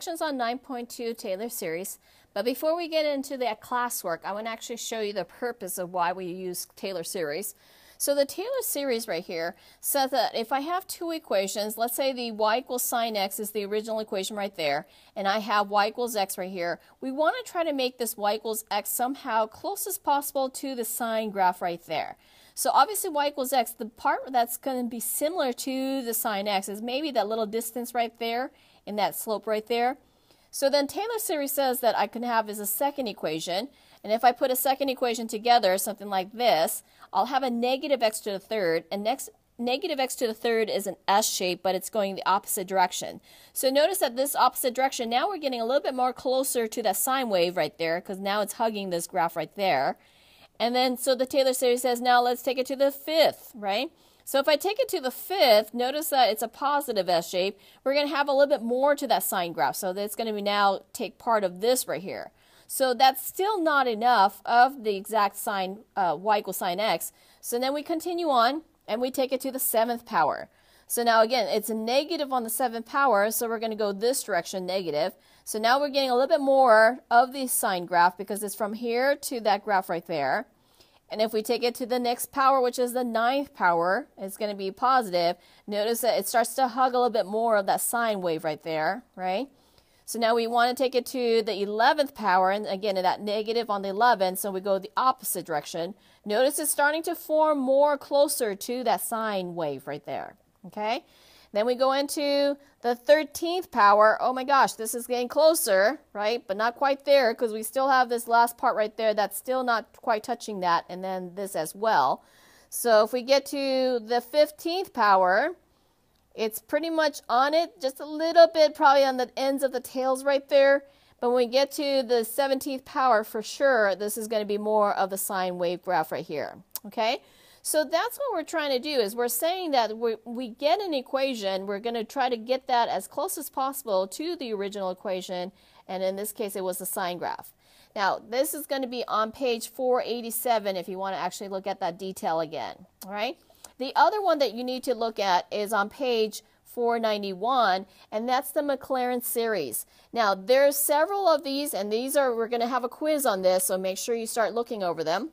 Sections on 9.2 Taylor series. But before we get into that classwork, I want to actually show you the purpose of why we use Taylor series. So the Taylor series right here says that if I have two equations, let's say the y equals sine x is the original equation right there, and I have y equals x right here, we want to try to make this y equals x somehow close as possible to the sine graph right there. So obviously y equals x, the part that's going to be similar to the sine x is maybe that little distance right there in that slope right there. So then Taylor series says that I can have is a second equation, and if I put a second equation together, something like this, I'll have a negative x to the third, and next negative x to the third is an S shape, but it's going the opposite direction. So notice that this opposite direction, now we're getting a little bit more closer to that sine wave right there, because now it's hugging this graph right there. And then, so the Taylor series says, now let's take it to the fifth, right? So if I take it to the fifth, notice that it's a positive S shape. We're going to have a little bit more to that sine graph. So that's going to be now take part of this right here. So that's still not enough of the exact sine uh, y equals sine x. So then we continue on and we take it to the seventh power. So now again, it's a negative on the seventh power, so we're going to go this direction, negative. So now we're getting a little bit more of the sine graph because it's from here to that graph right there. And if we take it to the next power, which is the ninth power, it's going to be positive. Notice that it starts to hug a little bit more of that sine wave right there, right? So now we want to take it to the 11th power, and again, that negative on the 11th, so we go the opposite direction. Notice it's starting to form more closer to that sine wave right there, okay? Then we go into the 13th power. Oh my gosh, this is getting closer, right? But not quite there because we still have this last part right there that's still not quite touching that, and then this as well. So if we get to the 15th power, it's pretty much on it, just a little bit probably on the ends of the tails right there. But when we get to the 17th power, for sure, this is going to be more of the sine wave graph right here. Okay? So that's what we're trying to do is we're saying that we, we get an equation, we're going to try to get that as close as possible to the original equation, and in this case it was the sine graph. Now this is going to be on page 487 if you want to actually look at that detail again, all right? The other one that you need to look at is on page 491, and that's the Maclaurin series. Now, there's several of these, and these are, we're going to have a quiz on this, so make sure you start looking over them.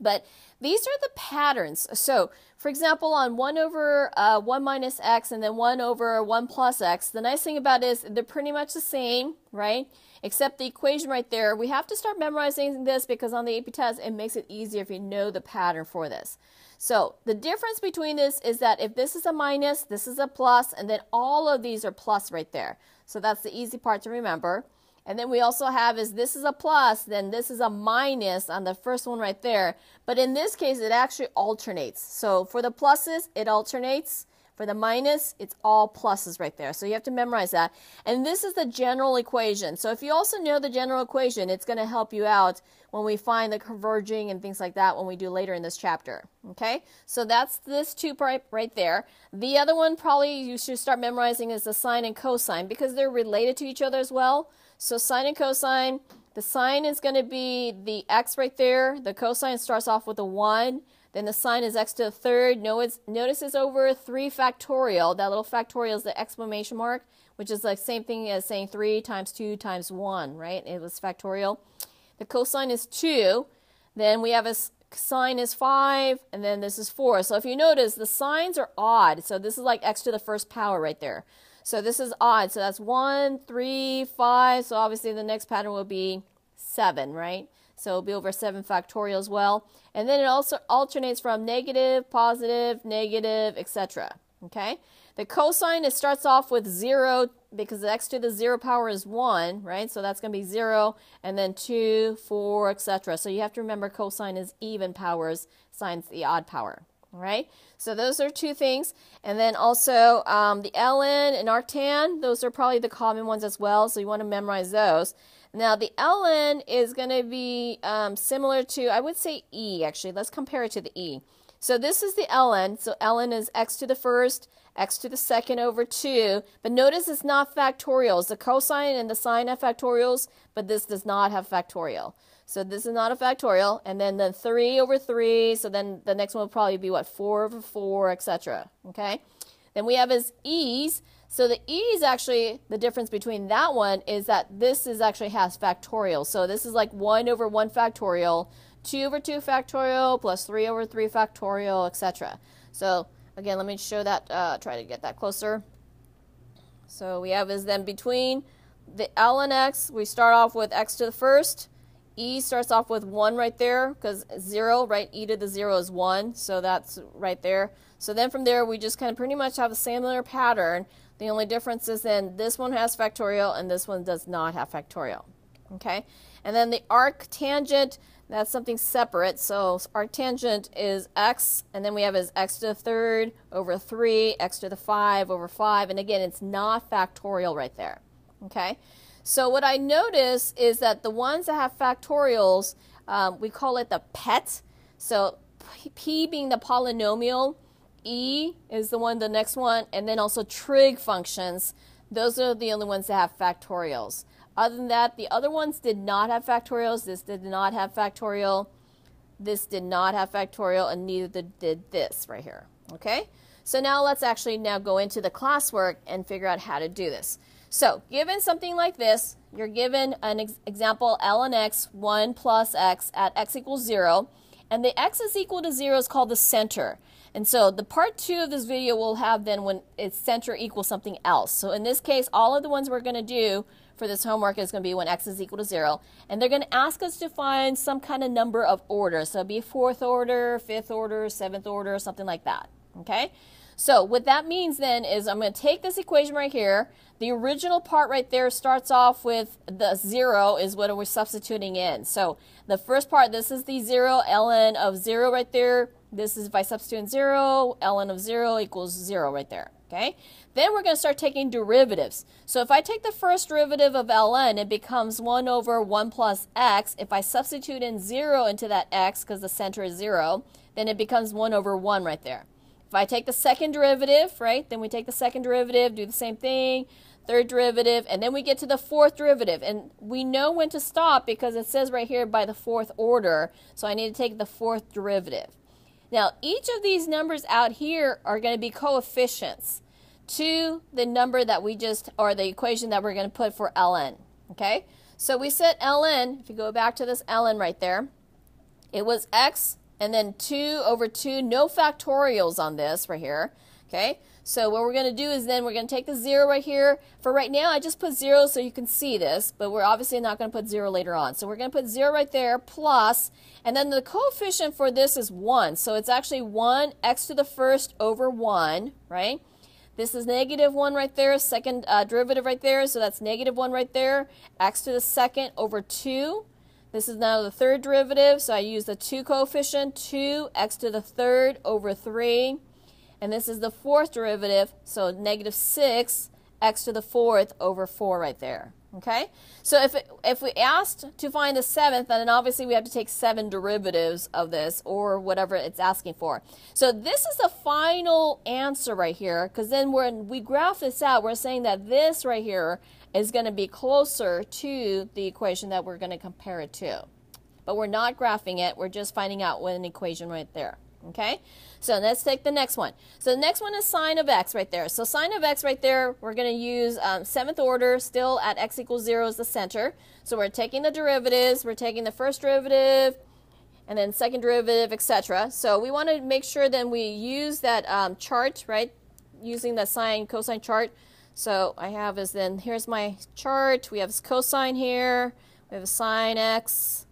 But these are the patterns. So, for example, on 1 over uh, 1 minus x and then 1 over 1 plus x, the nice thing about it is they're pretty much the same, right? Except the equation right there, we have to start memorizing this because on the AP test, it makes it easier if you know the pattern for this. So the difference between this is that if this is a minus, this is a plus, and then all of these are plus right there. So that's the easy part to remember. And then we also have is this is a plus, then this is a minus on the first one right there. But in this case, it actually alternates. So for the pluses, it alternates. For the minus, it's all pluses right there. So you have to memorize that. And this is the general equation. So if you also know the general equation, it's going to help you out when we find the converging and things like that when we do later in this chapter. Okay? So that's this two part right there. The other one probably you should start memorizing is the sine and cosine because they're related to each other as well. So sine and cosine, the sine is going to be the x right there. The cosine starts off with a 1. Then the sine is x to the third. Notice it's over 3 factorial. That little factorial is the exclamation mark, which is the same thing as saying 3 times 2 times 1, right? It was factorial. The cosine is 2. Then we have a sine is 5, and then this is 4. So if you notice, the signs are odd. So this is like x to the first power right there. So this is odd. So that's 1, 3, 5. So obviously the next pattern will be 7, right? So it'll be over 7 factorial as well. And then it also alternates from negative, positive, negative, etc. Okay? The cosine, it starts off with 0 because x to the 0 power is 1, right? So that's going to be 0, and then 2, 4, etc. So you have to remember cosine is even powers, sine's the odd power. All right, so those are two things. And then also um, the ln and arctan, those are probably the common ones as well, so you want to memorize those. Now the ln is going to be um, similar to, I would say e actually. Let's compare it to the e. So this is the ln, so ln is x to the first, x to the second over 2. But notice it's not factorials. The cosine and the sine have factorials, but this does not have factorial. So this is not a factorial. And then the 3 over 3. So then the next one will probably be what? 4 over 4, etc. Okay? Then we have is e's. So the e's actually, the difference between that one is that this is actually has factorial. So this is like 1 over 1 factorial, 2 over 2 factorial, plus 3 over 3 factorial, etc. So again, let me show that, uh, try to get that closer. So we have is then between the ln x, we start off with x to the first. E starts off with 1 right there because 0, right? e to the 0 is 1, so that's right there. So then from there, we just kind of pretty much have a similar pattern. The only difference is then this one has factorial and this one does not have factorial. Okay? And then the arctangent, that's something separate. So arctangent is x, and then we have is x to the third over 3, x to the 5 over 5. And again, it's not factorial right there. Okay? So what I notice is that the ones that have factorials, um, we call it the PET. So p being the polynomial, E is the one, the next one, and then also trig functions. Those are the only ones that have factorials. Other than that, the other ones did not have factorials. This did not have factorial. This did not have factorial, and neither did this right here. Okay? So now let's actually now go into the classwork and figure out how to do this. So given something like this, you're given an ex example ln x 1 plus x at x equals 0, and the x is equal to 0 is called the center. And so the part two of this video will have then when its center equals something else. So in this case, all of the ones we're going to do for this homework is going to be when x is equal to 0. And they're going to ask us to find some kind of number of order. So it'd be fourth order, fifth order, seventh order, something like that. Okay? So what that means then is I'm going to take this equation right here. The original part right there starts off with the 0 is what we're substituting in. So the first part, this is the 0, ln of 0 right there this is by substituting 0, ln of 0 equals 0 right there. Okay? Then we're going to start taking derivatives. So if I take the first derivative of ln, it becomes 1 over 1 plus x. If I substitute in 0 into that x, because the center is 0, then it becomes 1 over 1 right there. If I take the second derivative, right, then we take the second derivative, do the same thing, third derivative, and then we get to the fourth derivative. And we know when to stop because it says right here by the fourth order, so I need to take the fourth derivative. Now, each of these numbers out here are going to be coefficients to the number that we just, or the equation that we're going to put for ln. Okay? So we set ln, if you go back to this ln right there, it was x and then 2 over 2, no factorials on this right here. Okay? So what we're going to do is then we're going to take the 0 right here. For right now, I just put 0 so you can see this, but we're obviously not going to put 0 later on. So we're going to put 0 right there, plus, and then the coefficient for this is 1. So it's actually 1 x to the first over 1, right? This is negative 1 right there, second uh, derivative right there, so that's negative 1 right there. x to the second over 2. This is now the third derivative, so I use the 2 coefficient, 2 x to the third over 3. And this is the fourth derivative, so negative 6 x to the fourth over 4 right there. Okay? So if, if we asked to find the seventh, then obviously we have to take seven derivatives of this or whatever it's asking for. So this is the final answer right here because then when we graph this out, we're saying that this right here is going to be closer to the equation that we're going to compare it to. But we're not graphing it, we're just finding out what an equation right there. Okay? So let's take the next one. So the next one is sine of x right there. So sine of x right there, we're going to use um, seventh order, still at x equals 0 is the center. So we're taking the derivatives, we're taking the first derivative, and then second derivative, etc. So we want to make sure then we use that um, chart, right, using the sine cosine chart. So I have is then, here's my chart. We have cosine here. We have a sine x,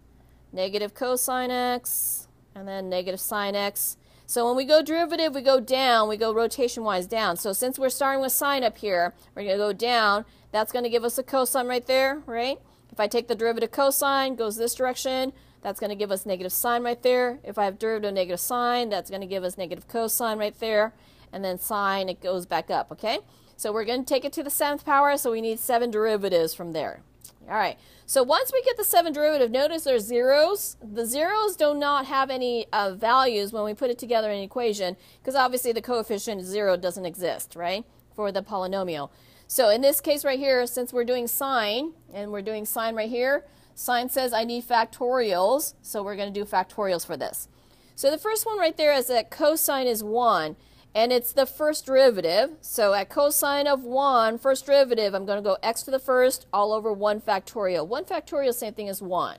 negative cosine x, and then negative sine x. So when we go derivative, we go down, we go rotation-wise down. So since we're starting with sine up here, we're going to go down. That's going to give us a cosine right there, right? If I take the derivative cosine, goes this direction, that's going to give us negative sine right there. If I have derivative negative sine, that's going to give us negative cosine right there. And then sine, it goes back up, okay? So we're going to take it to the seventh power, so we need seven derivatives from there. All right, so once we get the seven derivative, notice there's zeros. The zeros do not have any uh, values when we put it together in an equation, because obviously the coefficient zero doesn't exist, right, for the polynomial. So in this case right here, since we're doing sine, and we're doing sine right here, sine says I need factorials, so we're going to do factorials for this. So the first one right there is that cosine is 1. And it's the first derivative. So at cosine of 1, first derivative, I'm going to go x to the first all over 1 factorial. 1 factorial, same thing as 1.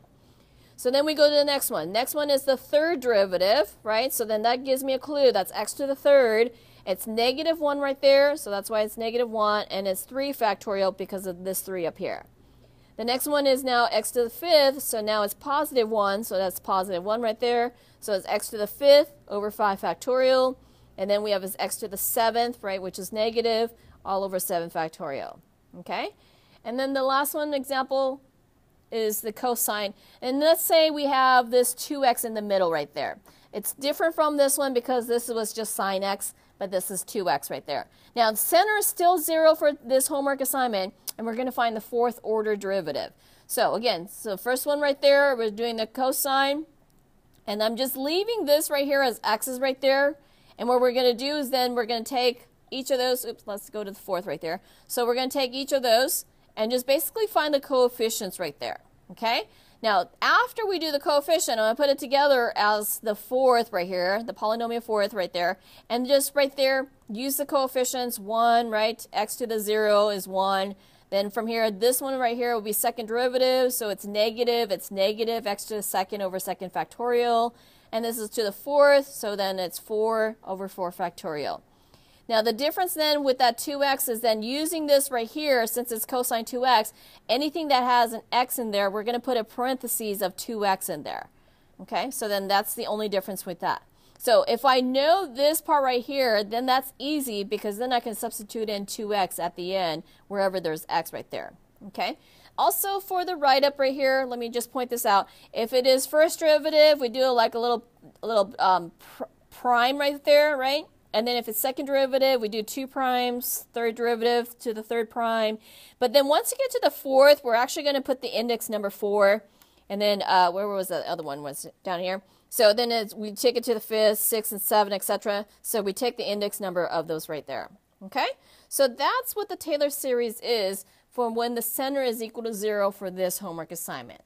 So then we go to the next one. Next one is the third derivative, right? So then that gives me a clue. That's x to the third. It's negative 1 right there, so that's why it's negative 1, and it's 3 factorial because of this 3 up here. The next one is now x to the fifth, so now it's positive 1, so that's positive 1 right there. So it's x to the fifth over 5 factorial. And then we have this x to the seventh, right, which is negative, all over 7 factorial. Okay? And then the last one example is the cosine. And let's say we have this 2x in the middle right there. It's different from this one because this was just sine x, but this is 2x right there. Now, the center is still 0 for this homework assignment, and we're going to find the fourth order derivative. So again, so first one right there, we're doing the cosine, and I'm just leaving this right here as x is right there. And what we're going to do is then we're going to take each of those, oops, let's go to the fourth right there. So we're going to take each of those and just basically find the coefficients right there, okay? Now, after we do the coefficient, I'm going to put it together as the fourth right here, the polynomial fourth right there, and just right there, use the coefficients, 1, right? x to the 0 is 1. Then from here, this one right here will be second derivative, so it's negative, it's negative x to the second over second factorial. And this is to the fourth, so then it's 4 over 4 factorial. Now the difference then with that 2x is then using this right here, since it's cosine 2x, anything that has an x in there, we're going to put a parentheses of 2x in there. Okay, so then that's the only difference with that. So if I know this part right here, then that's easy because then I can substitute in 2x at the end wherever there's x right there. Okay. Also for the write-up right here, let me just point this out. If it is first derivative, we do like a little, a little um, pr prime right there, right? And then if it's second derivative, we do two primes, third derivative to the third prime. But then once you get to the fourth, we're actually going to put the index number four. And then uh, where was the other one? Was down here. So then we take it to the fifth, sixth, and seven, etc. So we take the index number of those right there. Okay? So that's what the Taylor series is for when the center is equal to zero for this homework assignment.